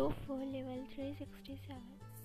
two four level three sixty seven